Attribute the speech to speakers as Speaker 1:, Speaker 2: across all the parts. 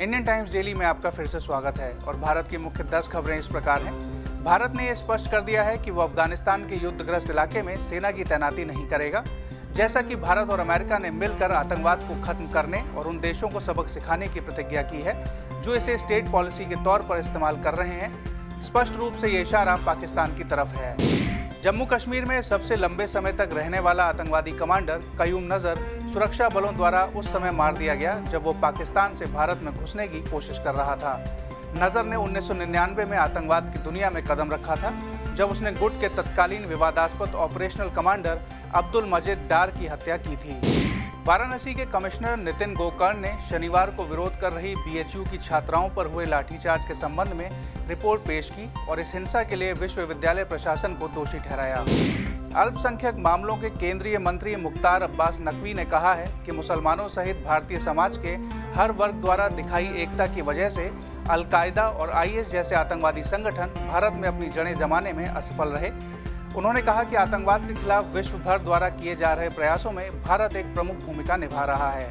Speaker 1: Indian times daily में आपका फिर से स्वागत है और भारत की मुख्य दस खबरें इस प्रकार हैं। भारत ने यह स्पष्ट कर दिया है कि वो अफ़गानिस्तान के युद्धग्रस्त इलाके में सेना की तैनाती नहीं करेगा, जैसा कि भारत और अमेरिका ने मिलकर आतंकवाद को खत्म करने और उन देशों को सबक सिखाने की प्रतिज्ञा की है, जो इसे स्टेट पॉलिसी के तौर पर इस्तेमाल कर रहे हैं। स्पष्ट रूप से ये इशारा पाकिस्तान की तरफ़ है। जम्मू कश्मीर में सबसे लंबे समय तक रहने वाला आतंकवादी कमांडर कयूम नज़र सुरक्षा बलों द्वारा उस समय मार दिया गया, जब वो पाकिस्तान से भारत में घुसने की कोशिश कर रहा था। नज़र ने 1999 में आतंकवाद की दुनिया में कदम रखा था, जब उसने गुट के तत्कालीन विवादास्पद ऑपरेशनल कमांडर अब्दुल मजिद डार की हत्या की थी। वाराणसी के कमिश्नर नितिन गोकर्ण ने शनिवार को विरोध कर रही बीएचयू की छात्राओं पर हुए लाठीचार्ज के संबंध में रिपोर्ट पेश की और इस हिंसा के लिए विश्वविद्यालय प्रशासन को दोषी ठहराया। अल्पसंख्यक मामलों के केंद्रीय मंत्री मुख्तार अब्बास नकवी ने कहा है कि मुसलमानों सहित भारतीय समाज के हर वर्ग द्वारा दिखाई एकता की वजह से अलकायदा और आईएस जैसे आतंकवादी संगठन भारत में अपनी जड़ें जमाने में असफल रहे। उन्होंने कहा कि आतंकवाद के खिलाफ विश्व भर द्वारा किए जा रहे प्रयासों में भारत एक प्रमुख भूमिका निभा रहा है।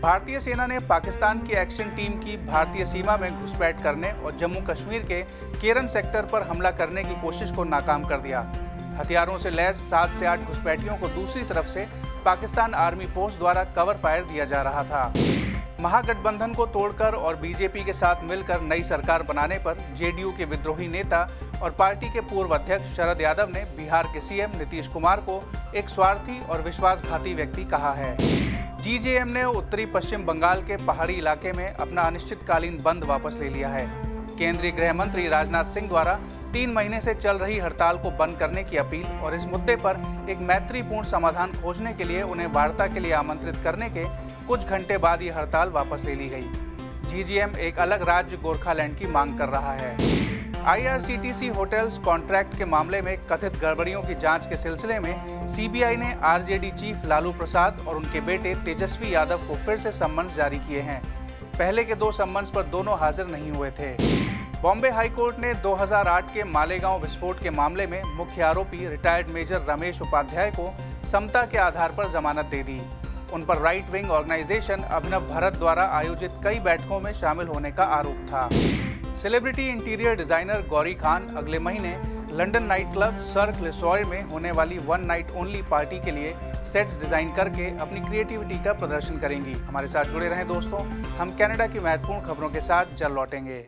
Speaker 1: भारतीय सेना ने पाकिस्तान की एक्शन टीम की भारतीय सीमा में घुसपैठ करने और जम्मू कश्मीर के केरन सेक्टर पर हमला करने की कोशिश को नाकाम कर दिया। हथियारों से लैस सात से आठ घुसपैठियों को दूसरी तरफ़ से पाकिस्तान आर्मी पोस्ट द्वारा कवर फायर दिया जा रहा था। महागठबंधन को तोड़कर और बीजेपी के साथ मिलकर नई सरकार बनाने पर जेडीयू के विद्रोही नेता और पार्टी के पूर्व अध्यक्ष शरद यादव ने बिहार के सीएम नीतीश कुमार को एक स्वार्थी और विश्वासघाती व्यक्ति कहा है। जीजेएम ने उत्तरी पश्चिम बंगाल के पहाड़ी इलाके में अपना अनिश्चितकालीन बंद वापस ले लिया है। केंद्रीय गृह मंत्री राजनाथ सिंह द्वारा तीन महीने से चल रही हड़ताल को बंद करने की अपील और इस मुद्दे पर एक मैत्रीपूर्ण समाधान खोजने के लिए उन्हें वार्ता के लिए आमंत्रित करने के कुछ घंटे बाद ये हड़ताल वापस ले ली गई। जीजीएम एक अलग राज्य गोरखालैंड की मांग कर रहा है। आईआरसीटीसी होटल्स कॉन्ट्रैक्ट के मामले में कथित गड़बड़ियों की जाँच के सिलसिले में सीबीआई ने आरजेडी चीफ लालू प्रसाद और उनके बेटे तेजस्वी यादव को फिर से सम्मन जारी किए हैं। पहले के दो सम्मन्स पर दोनों हाजिर नहीं हुए थे। बॉम्बे हाईकोर्ट ने 2008 के मालेगांव विस्फोट के मामले में मुख्य आरोपी रिटायर्ड मेजर रमेश उपाध्याय को समता के आधार पर जमानत दे दी। उन पर right wing organisation Abhinav Bharat द्वारा आयोजित कई बैठकों में शामिल होने का आरोप था। Celebrity interior designer Gauri Khan अगले महीने London night club Cirque Le Soir में होने वाली वन नाइट ओनली पार्टी के लिए सेट्स डिज़ाइन करके अपनी क्रिएटिविटी का प्रदर्शन करेंगी। हमारे साथ जुड़े रहें दोस्तों। हम कनाडा की महत्वपूर्ण खबरों के साथ जल लौटेंगे।